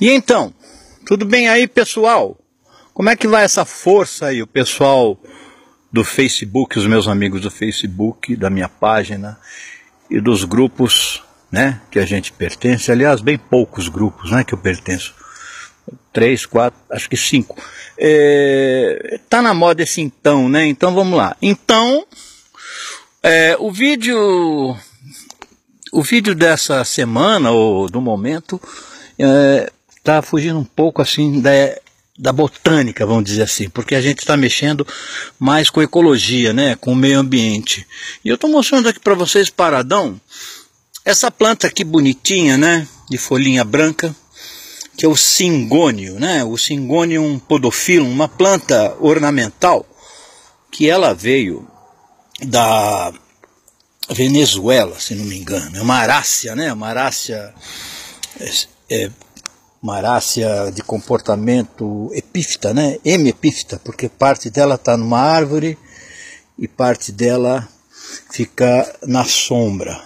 E então, tudo bem aí, pessoal? Como é que vai essa força aí, o pessoal do Facebook, os meus amigos do Facebook, da minha página e dos grupos, né, que a gente pertence. Aliás, bem poucos grupos, né, que eu pertenço. Três, quatro, acho que cinco. É, tá na moda esse então, né? Então vamos lá. Então, é, o vídeo, o vídeo dessa semana ou do momento é, está fugindo um pouco assim da, da botânica, vamos dizer assim, porque a gente está mexendo mais com ecologia, né, com o meio ambiente. E eu estou mostrando aqui para vocês paradão essa planta aqui bonitinha, né, de folhinha branca, que é o cingônio, né, o Cingonium podophyllum, uma planta ornamental que ela veio da Venezuela, se não me engano, é uma arácea, né, uma arácea é, é, uma arácea de comportamento epífita, né? Hemiepífita, porque parte dela está numa árvore e parte dela fica na sombra.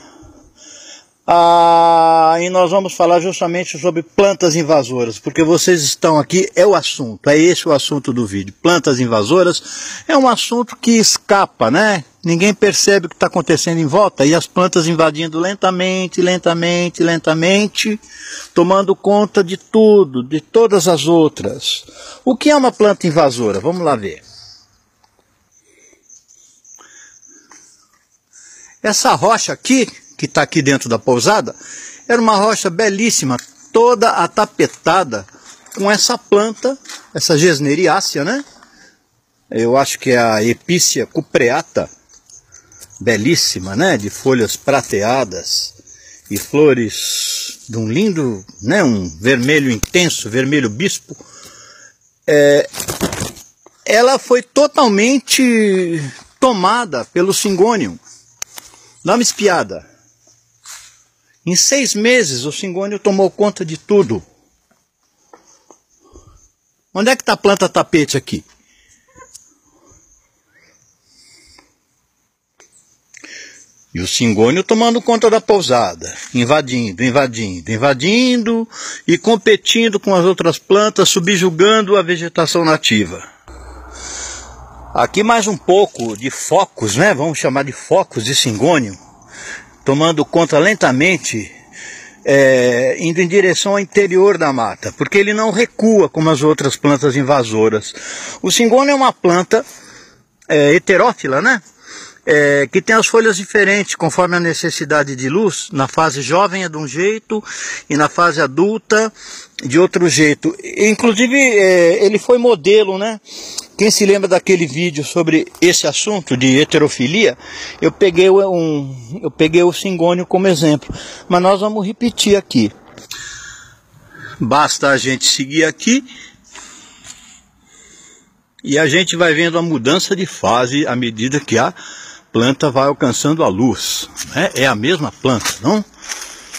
Ah, e nós vamos falar justamente sobre plantas invasoras, porque vocês estão aqui, é o assunto, é esse o assunto do vídeo. Plantas invasoras é um assunto que escapa, né? Ninguém percebe o que está acontecendo em volta e as plantas invadindo lentamente, lentamente, lentamente, tomando conta de tudo, de todas as outras. O que é uma planta invasora? Vamos lá ver. Essa rocha aqui que está aqui dentro da pousada, era uma rocha belíssima, toda atapetada com essa planta, essa gesneriácea, né? Eu acho que é a Epícia cupreata, belíssima, né? De folhas prateadas e flores de um lindo, né? Um vermelho intenso, vermelho bispo. É, ela foi totalmente tomada pelo Singonium. Dá uma espiada. Em seis meses, o Singônio tomou conta de tudo. Onde é que está a planta tapete aqui? E o Singônio tomando conta da pousada, invadindo, invadindo, invadindo e competindo com as outras plantas, subjugando a vegetação nativa. Aqui mais um pouco de focos, né? Vamos chamar de focos de Singônio tomando conta lentamente, é, indo em direção ao interior da mata, porque ele não recua como as outras plantas invasoras. O cingônio é uma planta é, heterófila, né? É, que tem as folhas diferentes conforme a necessidade de luz. Na fase jovem é de um jeito e na fase adulta de outro jeito. Inclusive é, ele foi modelo, né? Quem se lembra daquele vídeo sobre esse assunto de heterofilia, eu peguei, um, eu peguei o cingônio como exemplo. Mas nós vamos repetir aqui. Basta a gente seguir aqui e a gente vai vendo a mudança de fase à medida que a planta vai alcançando a luz. Né? É a mesma planta, não?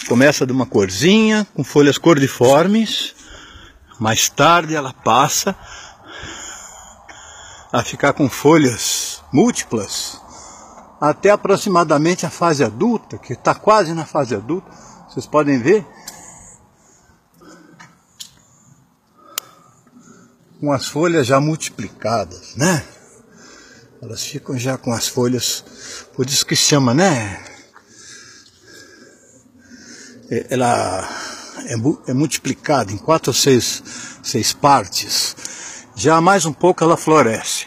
Começa de uma corzinha, com folhas cordiformes, mais tarde ela passa a ficar com folhas múltiplas até aproximadamente a fase adulta, que está quase na fase adulta. Vocês podem ver com as folhas já multiplicadas, né? Elas ficam já com as folhas, por isso que chama, né? É, ela é, é multiplicada em quatro ou seis, seis partes já mais um pouco ela floresce.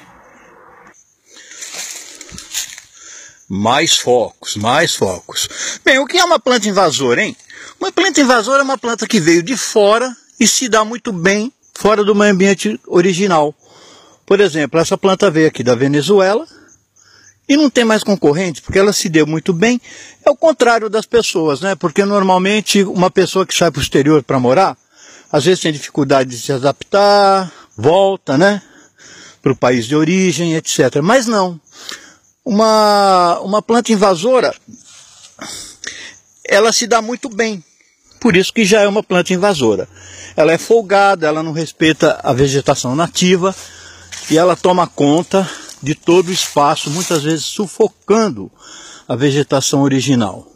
Mais focos, mais focos. Bem, o que é uma planta invasora, hein? Uma planta invasora é uma planta que veio de fora e se dá muito bem fora do meio ambiente original. Por exemplo, essa planta veio aqui da Venezuela e não tem mais concorrente porque ela se deu muito bem. É o contrário das pessoas, né? Porque normalmente uma pessoa que sai para o exterior para morar, às vezes tem dificuldade de se adaptar, volta, né? Para o país de origem, etc. Mas não. Uma, uma planta invasora, ela se dá muito bem. Por isso que já é uma planta invasora. Ela é folgada, ela não respeita a vegetação nativa e ela toma conta de todo o espaço, muitas vezes sufocando a vegetação original.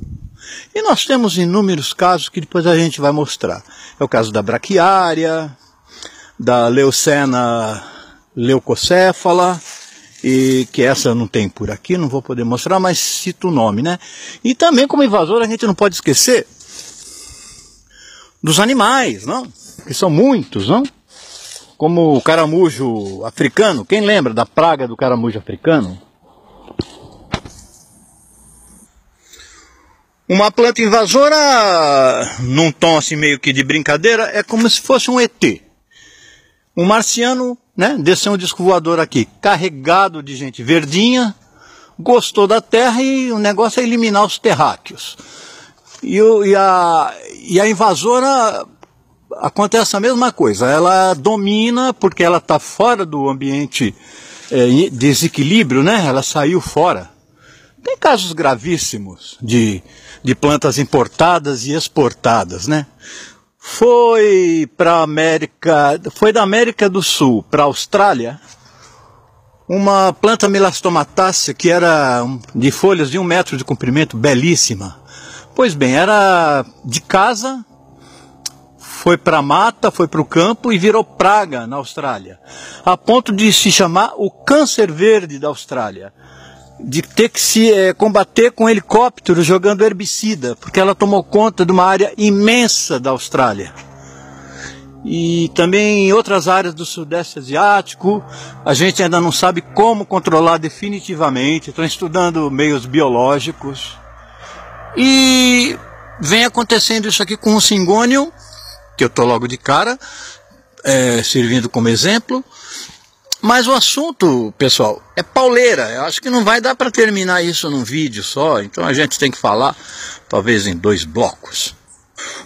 E nós temos inúmeros casos que depois a gente vai mostrar. É o caso da braquiária, da leucena leucocéfala, e que essa não tem por aqui, não vou poder mostrar, mas cito o nome, né? E também como invasor a gente não pode esquecer dos animais, não? Que são muitos, não? Como o caramujo africano. Quem lembra da praga do caramujo africano? Uma planta invasora, num tom assim meio que de brincadeira, é como se fosse um ET. Um marciano, né, desceu um disco voador aqui, carregado de gente verdinha, gostou da Terra e o negócio é eliminar os terráqueos. E, o, e, a, e a invasora acontece a mesma coisa. Ela domina porque ela está fora do ambiente é, desequilíbrio, né? Ela saiu fora. Tem casos gravíssimos de, de plantas importadas e exportadas, né? Foi para América, foi da América do Sul para a Austrália, uma planta melastomatácea que era de folhas de um metro de comprimento, belíssima. Pois bem, era de casa, foi para a mata, foi para o campo e virou praga na Austrália, a ponto de se chamar o câncer verde da Austrália de ter que se é, combater com helicóptero jogando herbicida, porque ela tomou conta de uma área imensa da Austrália. E também em outras áreas do Sudeste Asiático, a gente ainda não sabe como controlar definitivamente, estão estudando meios biológicos. E vem acontecendo isso aqui com o Singônio, que eu estou logo de cara, é, servindo como exemplo, mas o assunto, pessoal, é pauleira. Eu acho que não vai dar para terminar isso num vídeo só, então a gente tem que falar, talvez em dois blocos.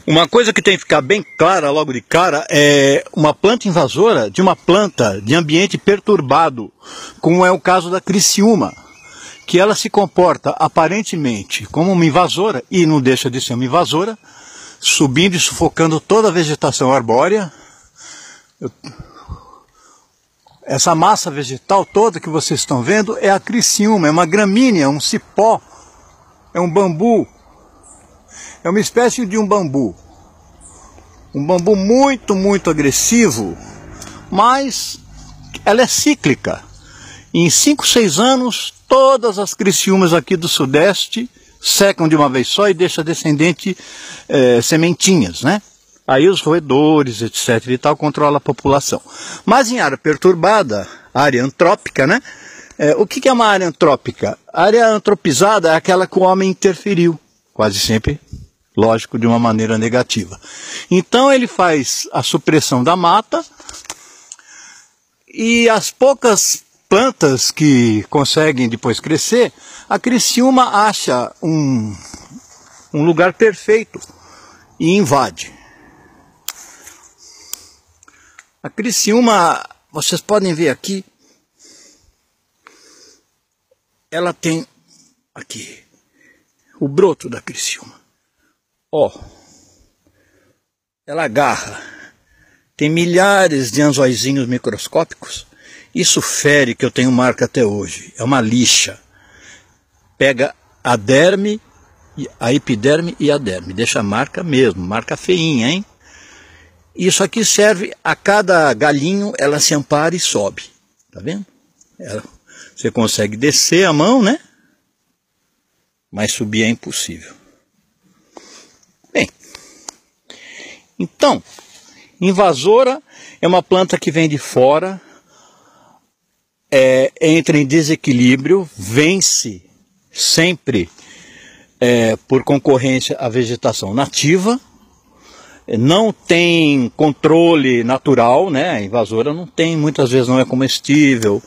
Uma coisa que tem que ficar bem clara logo de cara é uma planta invasora de uma planta de ambiente perturbado, como é o caso da criciúma, que ela se comporta aparentemente como uma invasora e não deixa de ser uma invasora, subindo e sufocando toda a vegetação arbórea. Essa massa vegetal toda que vocês estão vendo é a criciúma, é uma gramínea, um cipó, é um bambu. É uma espécie de um bambu. Um bambu muito, muito agressivo, mas ela é cíclica. em 5, 6 anos, todas as criciúmas aqui do Sudeste secam de uma vez só e deixa descendente é, sementinhas, né? Aí os roedores, etc. e tal, controla a população. Mas em área perturbada, área antrópica, né? É, o que é uma área antrópica? A área antropizada é aquela que o homem interferiu, quase sempre, lógico, de uma maneira negativa. Então ele faz a supressão da mata e as poucas plantas que conseguem depois crescer, a Criciúma acha um, um lugar perfeito e invade. A Criciúma, vocês podem ver aqui, ela tem aqui o broto da Criciúma. Ó, ela agarra. Tem milhares de anzóizinhos microscópicos. Isso fere que eu tenho marca até hoje. É uma lixa. Pega a derme, a epiderme e a derme. Deixa a marca mesmo, marca feinha, hein? Isso aqui serve a cada galinho, ela se ampara e sobe. Tá vendo? Ela, você consegue descer a mão, né? Mas subir é impossível. Bem, então, invasora é uma planta que vem de fora, é, entra em desequilíbrio, vence sempre é, por concorrência a vegetação nativa não tem controle natural, né? A invasora não tem, muitas vezes não é comestível.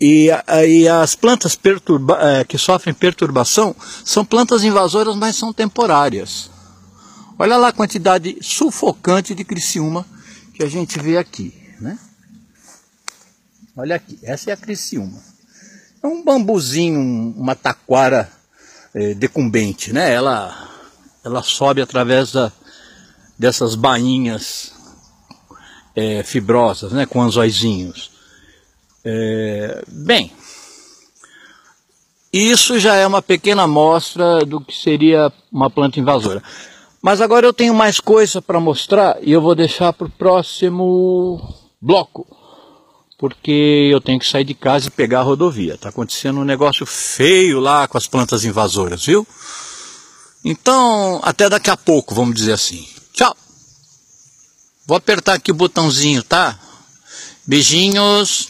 E, e as plantas perturba é, que sofrem perturbação são plantas invasoras, mas são temporárias. Olha lá a quantidade sufocante de criciúma que a gente vê aqui, né? Olha aqui, essa é a criciúma. É um bambuzinho, uma taquara é, decumbente, né? Ela, ela sobe através da, dessas bainhas é, fibrosas, né, com anzóizinhos. É, bem, isso já é uma pequena amostra do que seria uma planta invasora. Mas agora eu tenho mais coisa para mostrar e eu vou deixar para o próximo bloco. Porque eu tenho que sair de casa e pegar a rodovia. Está acontecendo um negócio feio lá com as plantas invasoras, viu? Então, até daqui a pouco, vamos dizer assim. Tchau! Vou apertar aqui o botãozinho, tá? Beijinhos!